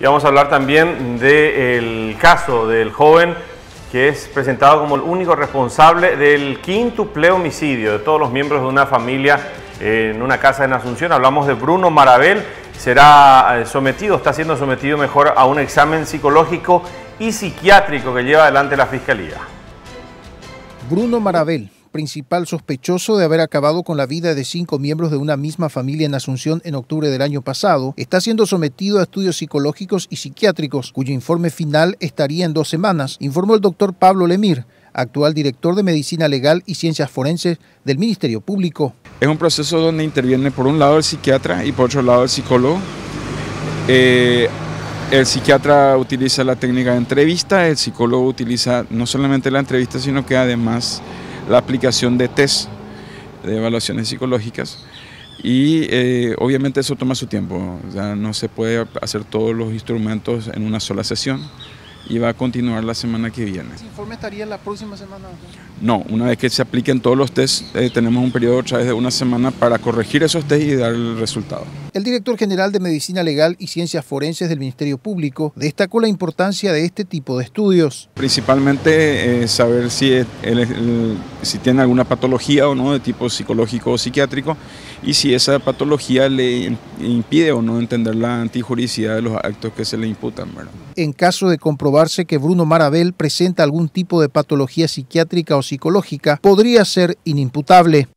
Y vamos a hablar también del caso del joven que es presentado como el único responsable del quíntuple homicidio de todos los miembros de una familia en una casa en Asunción. Hablamos de Bruno Marabel, será eh, sometido, está siendo sometido mejor a un examen psicológico y psiquiátrico que lleva adelante la Fiscalía. Bruno Marabel, principal sospechoso de haber acabado con la vida de cinco miembros de una misma familia en Asunción en octubre del año pasado, está siendo sometido a estudios psicológicos y psiquiátricos, cuyo informe final estaría en dos semanas, informó el doctor Pablo Lemir, actual director de Medicina Legal y Ciencias Forenses del Ministerio Público. Es un proceso donde interviene por un lado el psiquiatra y por otro lado el psicólogo. Eh, el psiquiatra utiliza la técnica de entrevista, el psicólogo utiliza no solamente la entrevista, sino que además la aplicación de test de evaluaciones psicológicas y eh, obviamente eso toma su tiempo, ya no se puede hacer todos los instrumentos en una sola sesión y va a continuar la semana que viene. ¿Ese informe estaría la próxima semana? No, una vez que se apliquen todos los test, eh, tenemos un periodo otra vez de una semana para corregir esos test y dar el resultado. El director general de Medicina Legal y Ciencias Forenses del Ministerio Público destacó la importancia de este tipo de estudios. Principalmente eh, saber si, si tiene alguna patología o no de tipo psicológico o psiquiátrico y si esa patología le impide o no entender la antijuricidad de los actos que se le imputan. En caso de que Bruno Marabel presenta algún tipo de patología psiquiátrica o psicológica, podría ser inimputable.